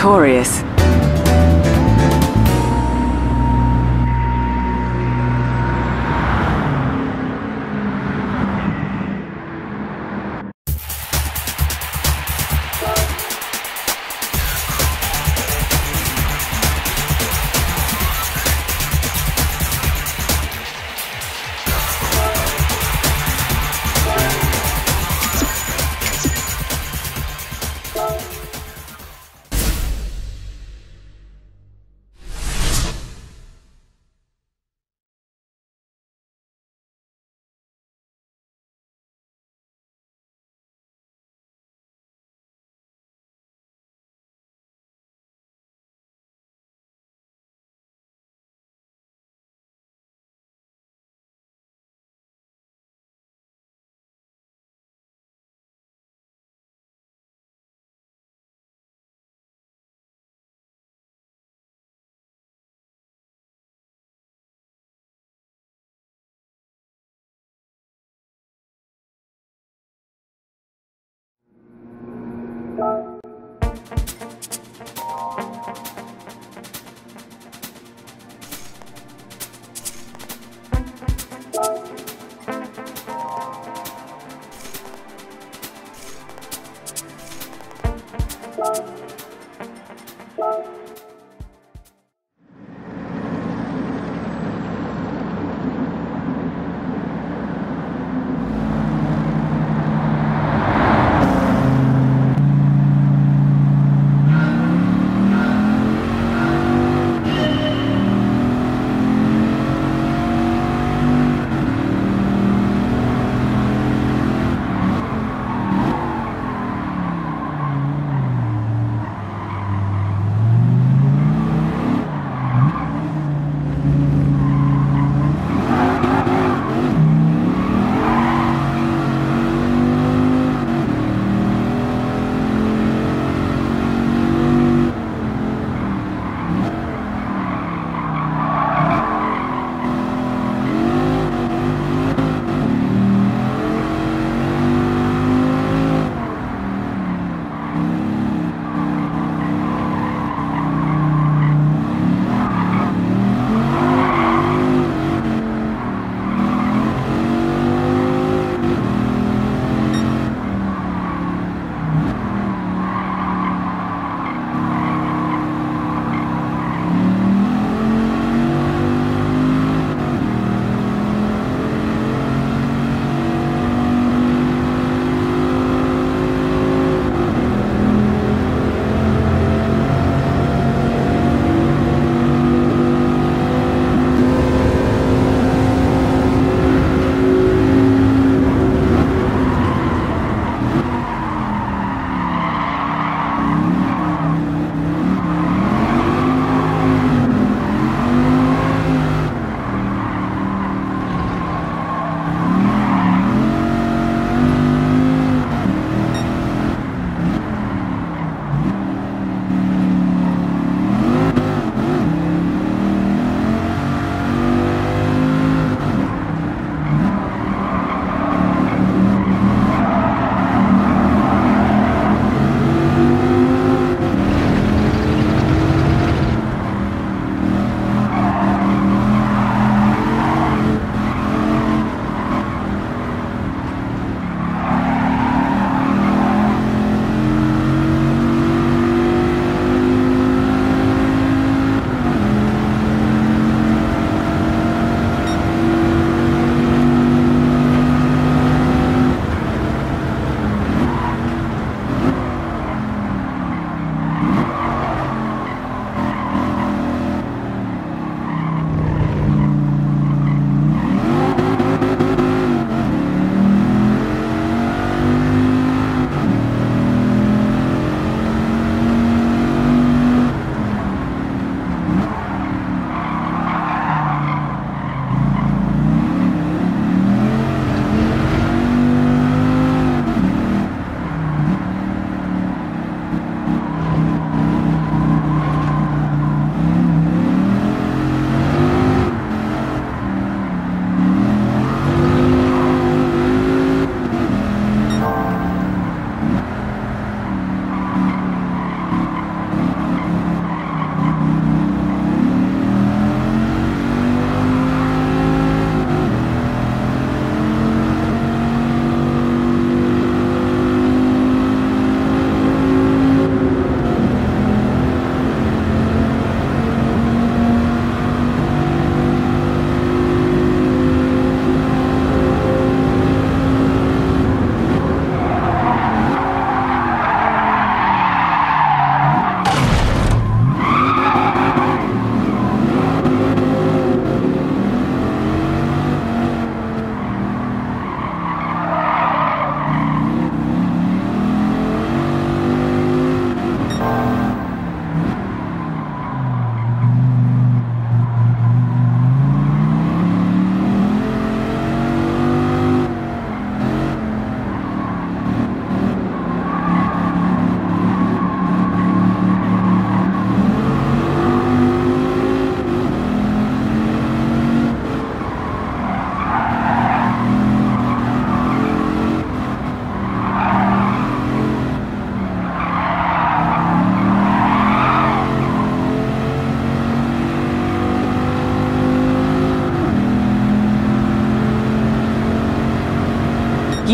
Victorious.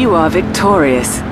You are victorious.